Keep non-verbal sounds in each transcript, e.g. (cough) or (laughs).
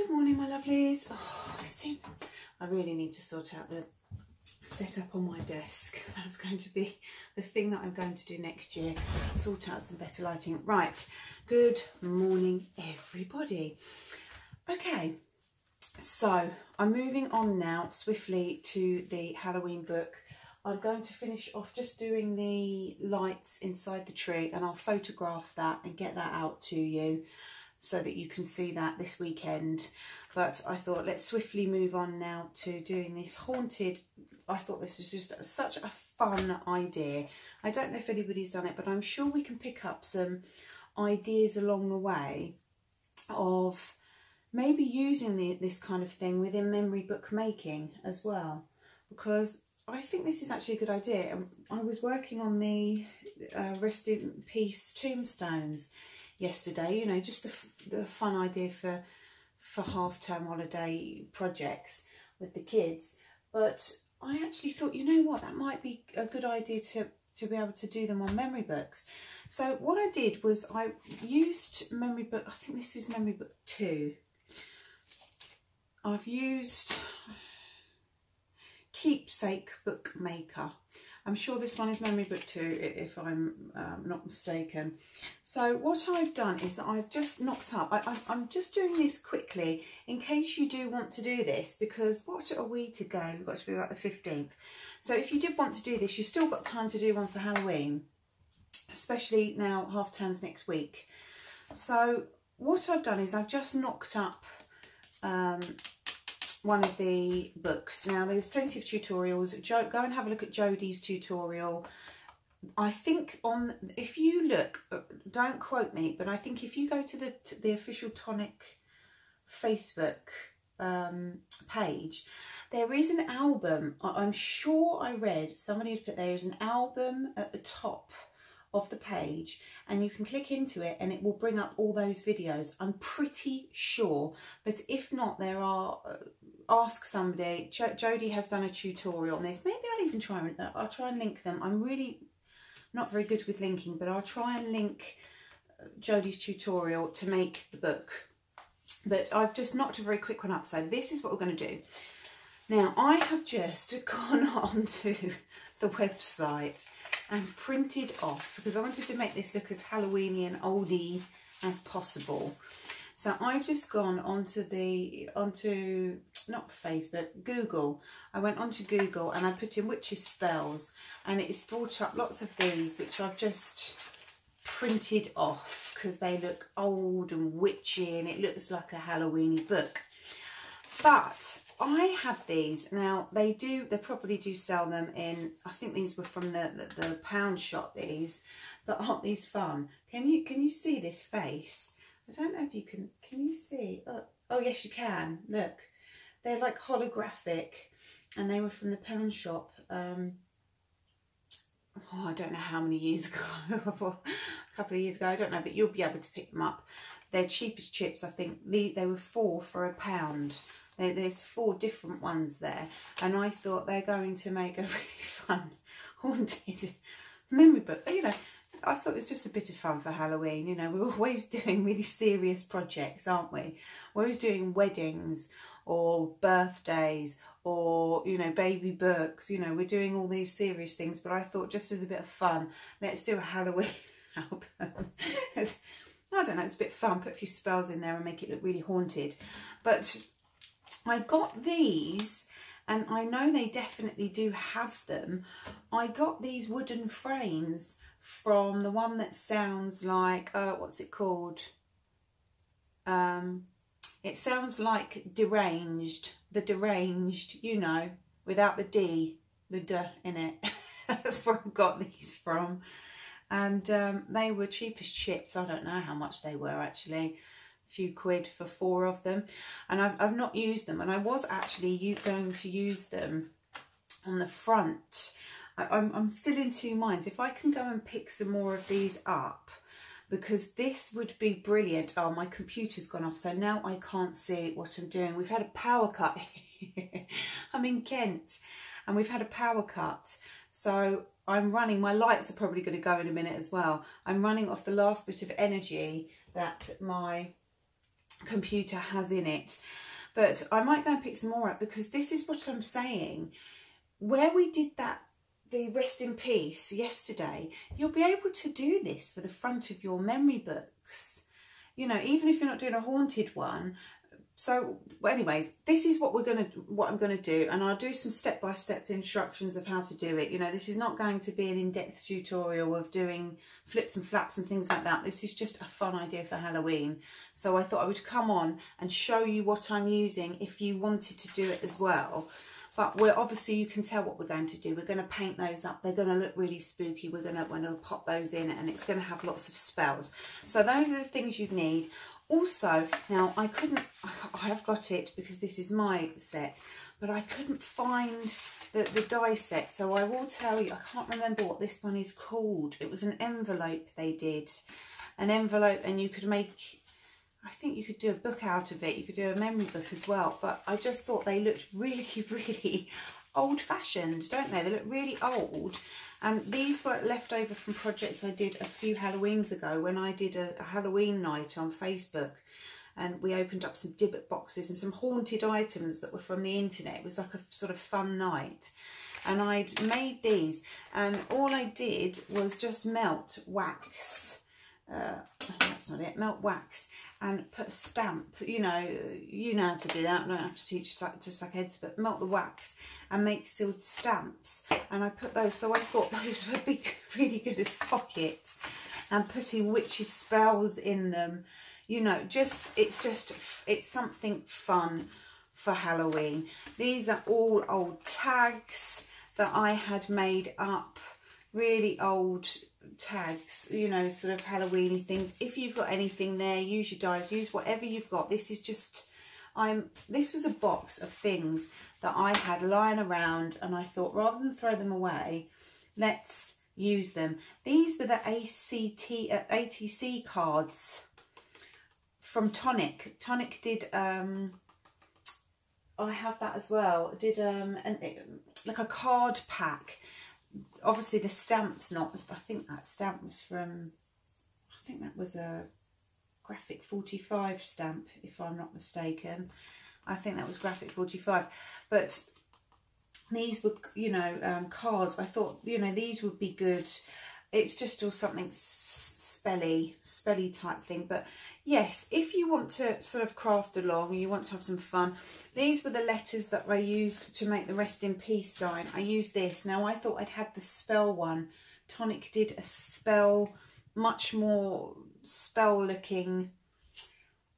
Good morning, my lovelies. Oh, it seems I really need to sort out the setup on my desk. (laughs) That's going to be the thing that I'm going to do next year. Sort out some better lighting. Right. Good morning, everybody. Okay. So I'm moving on now swiftly to the Halloween book. I'm going to finish off just doing the lights inside the tree and I'll photograph that and get that out to you so that you can see that this weekend. But I thought let's swiftly move on now to doing this haunted. I thought this was just such a fun idea. I don't know if anybody's done it, but I'm sure we can pick up some ideas along the way of maybe using the, this kind of thing within memory book making as well. Because I think this is actually a good idea. I was working on the uh, Rest in Peace tombstones yesterday. You know, just the, the fun idea for for half term holiday projects with the kids. But I actually thought, you know what, that might be a good idea to to be able to do them on memory books. So what I did was I used memory book. I think this is memory book two. I've used Keepsake Bookmaker I'm sure this one is memory book two, if I'm um, not mistaken. So what I've done is that I've just knocked up. I, am just doing this quickly in case you do want to do this, because what are we today? We've got to be about the 15th. So if you did want to do this, you've still got time to do one for Halloween, especially now half terms next week. So what I've done is I've just knocked up um, one of the books. Now, there's plenty of tutorials. Jo go and have a look at Jodie's tutorial. I think on, if you look, uh, don't quote me, but I think if you go to the, to the official Tonic Facebook um, page, there is an album. I'm sure I read, somebody had put there is an album at the top of the page and you can click into it and it will bring up all those videos. I'm pretty sure, but if not, there are, uh, ask somebody. Jo Jodie has done a tutorial on this. Maybe I'll even try and, uh, I'll try and link them. I'm really not very good with linking, but I'll try and link uh, Jodie's tutorial to make the book. But I've just knocked a very quick one up. So this is what we're going to do. Now, I have just (laughs) gone onto the website and printed off because I wanted to make this look as Halloweeny and oldie as possible. So I've just gone onto the, onto, not Facebook, Google. I went onto Google and I put in witches spells and it's brought up lots of these which I've just printed off because they look old and witchy and it looks like a Halloweeny book. But I had these. Now, they do, they probably do sell them in, I think these were from the, the, the pound shop, these. But aren't these fun? Can you, can you see this face? I don't know if you can, can you see? Oh, oh yes, you can. Look, they're like holographic and they were from the pound shop. Um, oh, I don't know how many years (laughs) ago, a couple of years ago, I don't know, but you'll be able to pick them up. They're cheapest chips, I think. They, they were four for a pound there's four different ones there. And I thought they're going to make a (laughs) really fun haunted memory book. You know, I thought it was just a bit of fun for Halloween. You know, we're (laughs) always doing really serious projects, aren't we? We're always doing weddings or birthdays or, you know, baby books. You know, we're doing all these serious things. But I thought just as a bit of fun, let's do a Halloween (laughs) album. I don't know, it's a bit fun. Put a few spells in there and make it look really haunted. But I got these and I know they definitely do have them. I got these wooden frames from the one that sounds like, uh, what's it called? Um, it sounds like deranged, the deranged, you know, without the D, the D in it. (laughs) That's where I got these from. And um, they were cheapest chips. I don't know how much they were actually A few quid for four of them and I've, I've not used them and I was actually going to use them on the front I, I'm, I'm still in two minds if I can go and pick some more of these up because this would be brilliant oh my computer's gone off so now I can't see what I'm doing we've had a power cut (laughs) I'm in Kent and we've had a power cut so I'm running my lights are probably going to go in a minute as well I'm running off the last bit of energy that my computer has in it. But I might go and pick some more up because this is what I'm saying. Where we did that, the rest in peace yesterday, you'll be able to do this for the front of your memory books. You know, even if you're not doing a haunted one, so anyways this is what we're going to what i'm going to do and i'll do some step-by-step -step instructions of how to do it. You know this is not going to be an in-depth tutorial of doing flips and flaps and things like that. This is just a fun idea for halloween. So i thought i would come on and show you what i'm using if you wanted to do it as well but we're obviously you can tell what we're going to do we're going to paint those up they're going to look really spooky we're going to, we're going to pop those in and it's going to have lots of spells so those are the things you'd need also, now I couldn't, I have got it because this is my set, but I couldn't find the, the die set. So I will tell you, I can't remember what this one is called. It was an envelope they did. An envelope and you could make, I think you could do a book out of it. You could do a memory book as well. But I just thought they looked really, (laughs) really old fashioned, don't they? They look really old. And these were left over from projects I did a few Halloweens ago when I did a, a Halloween night on Facebook and we opened up some Dybbuk boxes and some haunted items that were from the internet. It was like a sort of fun night. And I'd made these and all I did was just melt wax. Uh, that's not it, melt wax and put a stamp, you know, you know how to do that, I don't have to teach to suck heads, but melt the wax and make sealed stamps. And I put those, so I thought (laughs) those would be (laughs) really good as pockets and putting witchy spells in them. You know, just, it's just, it's something fun for Halloween. These are all old tags that I had made up, really old tags, you know, sort of Halloweeny things. If you've got anything there, use your dies, use whatever you've got. This is just, I'm, this was a box of things that I had lying around and I thought rather than throw them away, let's use them. These were the ACT, uh, ATC cards from Tonic. Tonic did, um, I have that as well, did um, an, like a card pack obviously the stamp's not, I think that stamp was from, I think that was a graphic 45 stamp, if I'm not mistaken. I think that was graphic 45. But these were, you know, um, cards. I thought, you know, these would be good. It's just all something spelly, spelly type thing. But yes, if you want to sort of craft along and you want to have some fun, these were the letters that I used to make the rest in peace sign. I used this. Now I thought I'd had the spell one. Tonic did a spell, much more spell looking,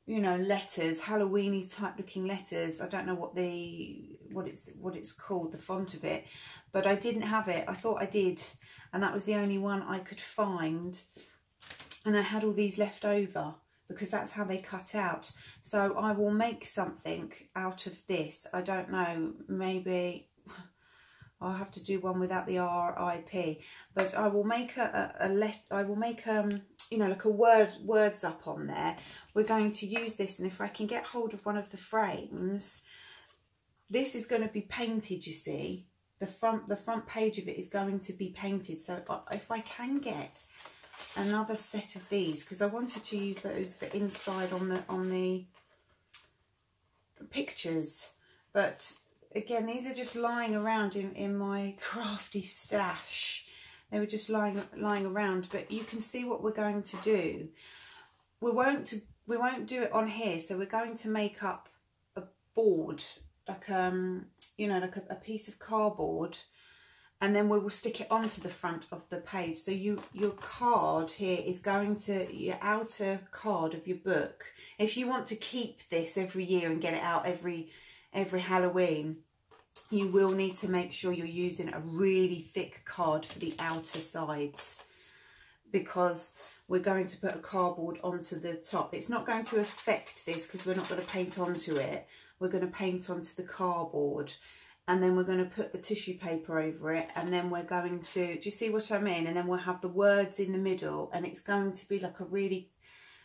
you know, letters, Halloweeny type looking letters. I don't know what the what it's what it's called, the font of it, but I didn't have it. I thought I did, and that was the only one I could find. And I had all these left over because that's how they cut out. So I will make something out of this. I don't know, maybe (sighs) I'll have to do one without the RIP, but I will make a, a, a left, I will make, um, you know, like a word, words up on there. We're going to use this and if I can get hold of one of the frames, this is going to be painted, you see. The front, the front page of it is going to be painted. So I, if I can get another set of these because I wanted to use those for inside on the on the pictures. But again these are just lying around in, in my (laughs) crafty stash. They were just lying lying around but you can see what we're going to do. We won't we won't do it on here so we're going to make up a board like um you know like a, a piece of cardboard and then we will stick it onto the front of the page. So you your card here is going to, your outer card of your book. If you want to keep this every year and get it out every every Halloween, you will need to make sure you're using a really thick card for the outer sides because we're going to put a cardboard onto the top. It's not going to affect this because we're not going to paint onto it. We're going to paint onto the cardboard and then we're going to put the tissue paper over it and then we're going to, do you see what I mean? And then we'll have the words in the middle and it's going to be like a really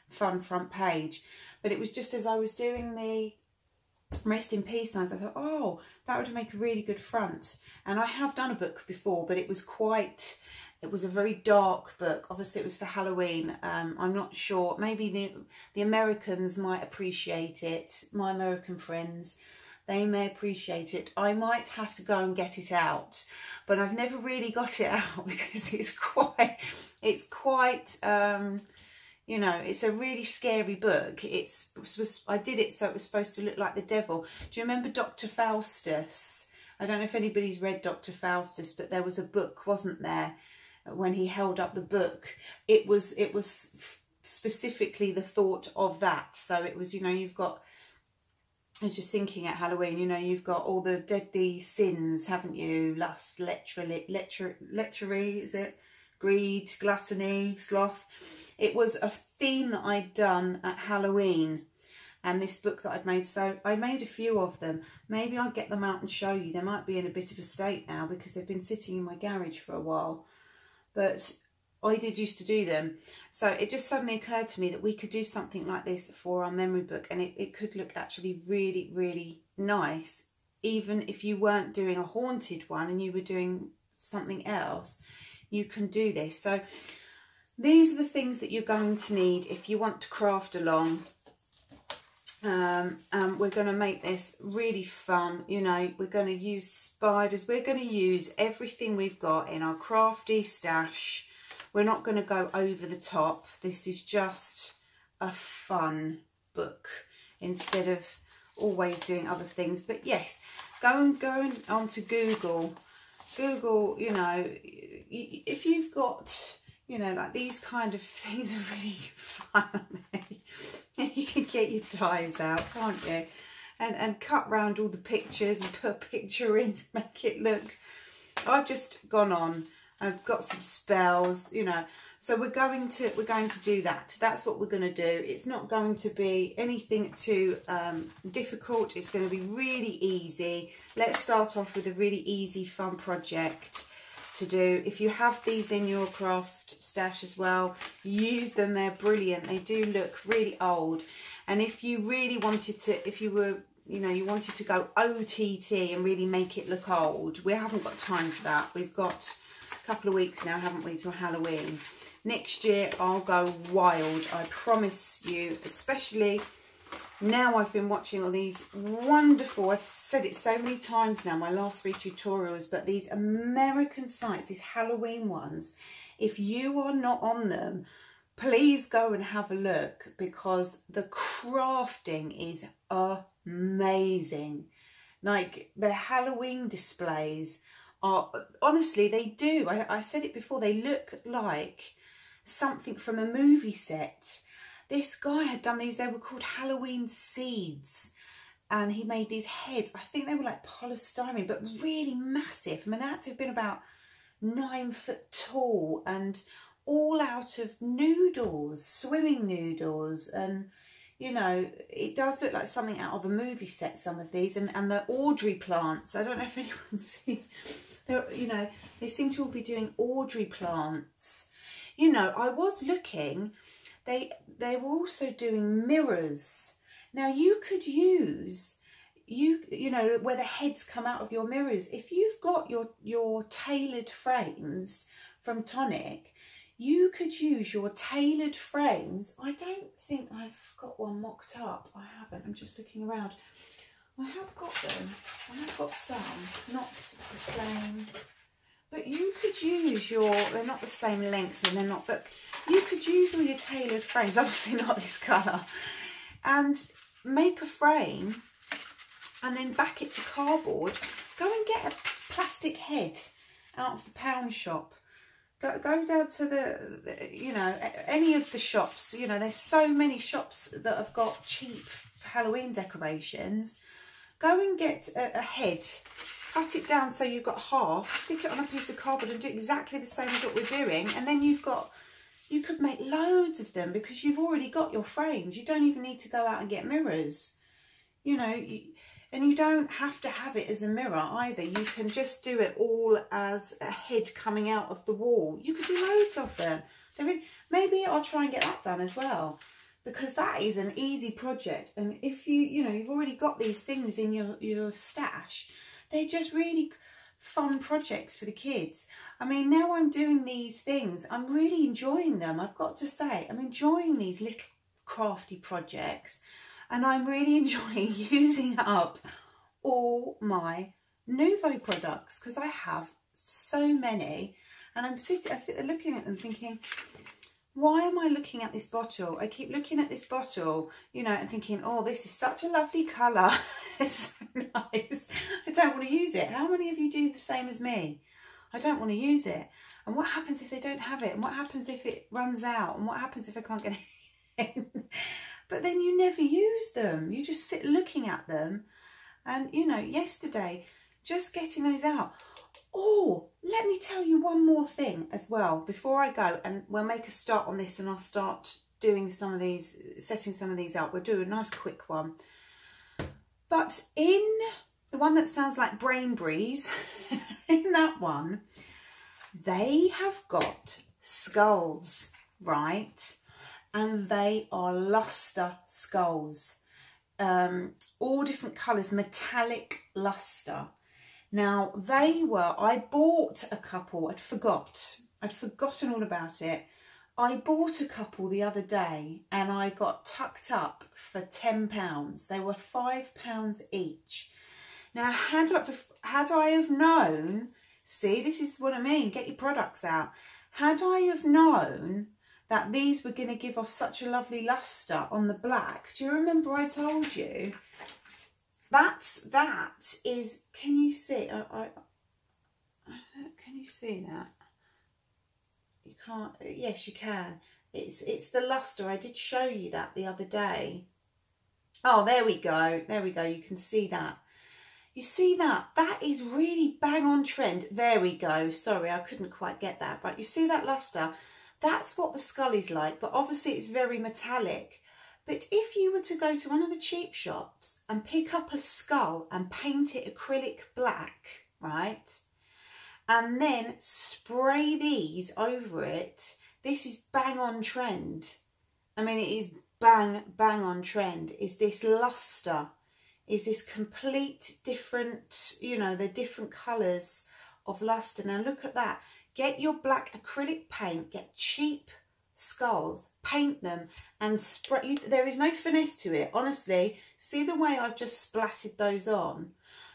fun front page. But it was just as I was doing the rest in peace signs, I thought, oh, that would make a really good front. And I have done a book before, but it was quite, It was a very dark book. Obviously, it was for Halloween. Um, I'm not sure. Maybe the the Americans might appreciate it. My American friends, they may appreciate it. I might have to go and get it out, but I've never really got it (laughs) out because it's quite, it's quite. Um, you know, it's a really scary book. It's was I did it so it was supposed to look like the devil. Do you remember Dr. Faustus? I don't know if anybody's read Dr. Faustus, but there was a book, wasn't there? When he held up the book, it was it was specifically the thought of that. So it was, you know, you've got. I was just thinking at Halloween, you know, you've got all the deadly sins, haven't you? Lust, lechery, lechery, is it? Greed, gluttony, sloth. It was a theme that I'd done at Halloween and this book that I'd made. So I made a few of them. Maybe I'll get them out and show you. They might be in a bit of a state now because they've been sitting in my garage for a while. But I did used to do them. So it just suddenly occurred to me that we could do something like this for our memory book and it, it could look actually really, really nice. Even if you weren't doing a haunted one and you were doing something else, you can do this. So these are the things that you're going to need if you want to craft along um, um, we're going to make this really fun. You know, we're going to use spiders. We're going to use everything we've got in our crafty stash. We're not going to go over the top. This is just a fun book instead of always doing other things. But yes, go and go on to Google. Google, you know, if you've got, you know, like these kind of (laughs) things are really fun. (laughs) you can get your dies out, can't you? And, and cut round all the pictures and put a picture in to make it look... I've just gone on. I've got some spells, you know. So we're going to we're going to do that. That's what we're going to do. It's not going to be anything too um, difficult. It's going to be really easy. Let's start off with a really easy, fun project to do. If you have these in your craft stash as well, use them. They're brilliant. They do look really old. And if you really wanted to, if you were, you know, you wanted to go OTT and really make it look old, we haven't got time for that. We've got couple of weeks now, haven't we, till Halloween. Next year, I'll go wild. I promise you, especially now I've been watching all these wonderful, I've said it so many times now, my last three tutorials, but these American sites, these Halloween ones, if you are not on them, please go and have a look because the crafting is amazing. Like the Halloween displays are, honestly, they do. I, I said it before, they look like something from a movie set this guy had done these, they were called Halloween seeds. And he made these heads. I think they were like polystyrene, but really massive. I mean, they had to have been about nine foot tall and all out of noodles, swimming noodles. And, you know, it does look like something out of a movie set, some of these. And, and the Audrey plants, I don't know if (laughs) anyone's seen, they're, you know, they seem to all be doing Audrey plants. You know, I was looking they they were also doing mirrors. Now you could use you you know where the heads come out of your mirrors. If you've got your your tailored frames from Tonic, you could use your tailored frames. I don't think I've got one mocked up. I haven't. I'm just looking around. I have got them. I have got some, not the same but you could use your, they're not the same length and they're not, but you could use all your tailored frames, (laughs) obviously not this colour, and make a frame and then back it to cardboard. Go and get a plastic head out of the pound shop. Go, go down to the, you know, any of the shops. You know, there's so many shops that have got cheap Halloween decorations. Go and get a, a head cut it down so you've got half, stick it on a piece of cardboard and do exactly the same as what we're doing. And then you've got, you could make loads of them because you've already got your frames. You don't even need to go out and get mirrors. You know, you, and you don't have to have it as a mirror either. You can just do it all as a head coming out of the wall. You could do loads of them. Maybe I'll try and get that done as well because that is an easy project. And if you, you know, you've already got these things in your, your stash, they're just really fun projects for the kids. I mean, now I'm doing these things, I'm really enjoying them. I've got to say, I'm enjoying these little crafty projects and I'm really (laughs) enjoying using up all my Nuvo products because I have so many and I'm sitting, I sit there looking at them thinking, why am I looking at this bottle? I keep looking at this bottle, you know, and thinking, oh, this is such a lovely colour. (laughs) it's so nice. I don't want to use it. How many of you do the same as me? I don't want to use it. And what happens if they don't have it? And what happens if it runs out? And what happens if I can't get (laughs) it? But then you never use them. You just sit looking at them. And, you know, yesterday, just getting those out. Oh, let me tell you one more thing as well before I go and we'll make a start on this and I'll start doing some of these, setting some of these up. We'll do a nice quick one. But in the one that sounds like Brain Breeze, (laughs) in that one, they have got skulls, right? And they are luster skulls. Um, all different colours, metallic luster. Now they were, I bought a couple, I'd forgot, I'd forgotten all about it. I bought a couple the other day and I got tucked up for £10. They were £5 each. Now, had I, had I have known, see, this is what I mean, get your products out. Had I have known that these were going to give off such a lovely lustre on the black, do you remember I told you? That's that is can you see? I, I, can you see that? You can't yes you can. It's it's the luster. I did show you that the other day. Oh there we go. There we go. You can see that. You see that? That is really bang on trend. There we go. Sorry I couldn't quite get that. But you see that luster that's what the skull is like but obviously it's very metallic but if you were to go to one of the cheap shops and pick up a skull and paint it acrylic black, right? And then spray these over it, this is bang on trend. I mean, it is bang, bang on trend. Is this luster? Is this complete different, you know, the different colours of luster. Now look at that. Get your black acrylic paint, get cheap skulls, paint them and spray. There is no finesse to it. Honestly, see the way I've just splatted those on?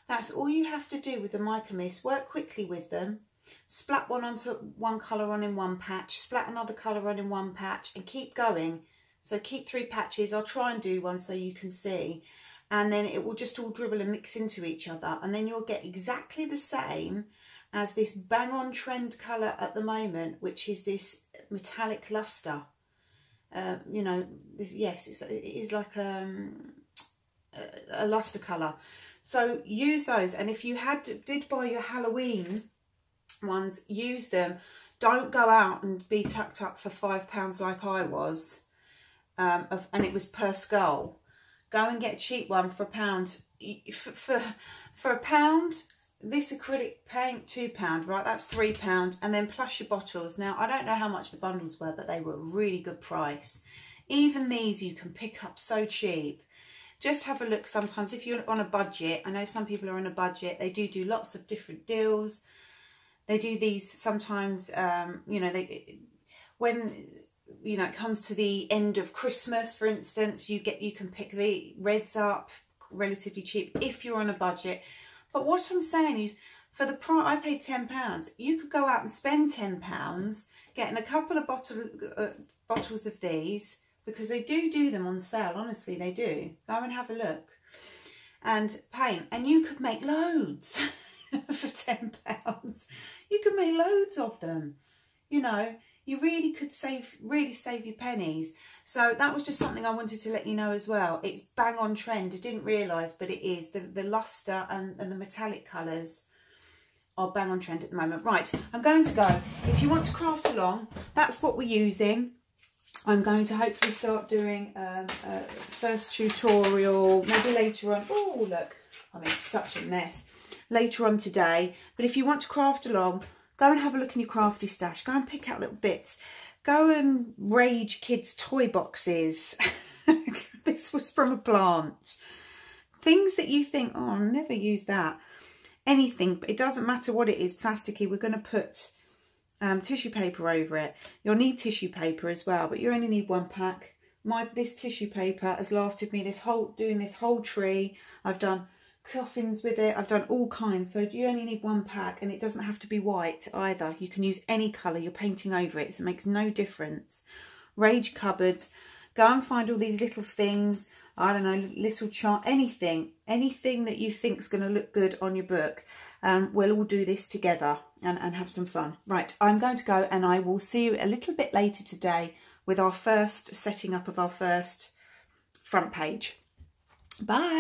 That's all you have to do with the mica. Work quickly with them. Splat one onto one colour on in one patch. Splat another colour on in one patch and keep going. So keep three patches. I'll try and do one so you can see. And then it will just all dribble and mix into each other. And then you'll get exactly the same as this bang on trend colour at the moment, which is this metallic luster. Uh, you know, this, yes, it's, it is like um, a, a luster colour. So use those. And if you had did buy your Halloween ones, use them. Don't go out and be tucked up for £5 like I was. Um, of, and it was per skull. Go and get a cheap one for a pound. For, for, for a pound, this acrylic paint two pound right that's three pound and then plus your bottles. Now i don't know how much the bundles were but they were really good price. Even these you can pick up so cheap. Just have a look sometimes if you're on a budget i know some people are on a budget they do do lots of different deals. They do these sometimes um you know they when you know it comes to the end of christmas for instance you get you can pick the reds up relatively cheap if you're on a budget but what I'm saying is, for the price, I paid £10. You could go out and spend £10 getting a couple of bottle, uh, bottles of these because they do do them on sale. Honestly, they do. Go and have a look. And paint. And you could make loads (laughs) for £10. You could make loads of them. You know, you really could save, really save your pennies. So that was just something I wanted to let you know as well. It's bang on trend. I didn't realise, but it is. The, the luster and, and the metallic colours are bang on trend at the moment. Right, I'm going to go. If you want to craft along, that's what we're using. I'm going to hopefully start doing um, a first tutorial, maybe later on. Oh, look, I'm in such a mess. Later on today. But if you want to craft along, go and have a look in your crafty stash. Go and pick out little bits. Go and rage kids' toy boxes. (laughs) this was from a plant. Things that you think, oh, I'll never use that. anything, but it doesn't matter what it is, plasticky. We're going to put um, tissue paper over it. You'll need tissue paper as well, but you only need one pack. My This tissue paper has lasted me this whole, doing this whole tree. I've done coffins with it. I've done all kinds. So you only need one pack and it doesn't have to be white either. You can use any colour. You're painting over it. So it makes no difference. Rage cupboards. Go and find all these little things. I don't know, little chart, anything. Anything that you think is going to look good on your book. Um, we'll all do this together and, and have some fun. Right, I'm going to go and I will see you a little bit later today with our first setting up of our first front page. Bye.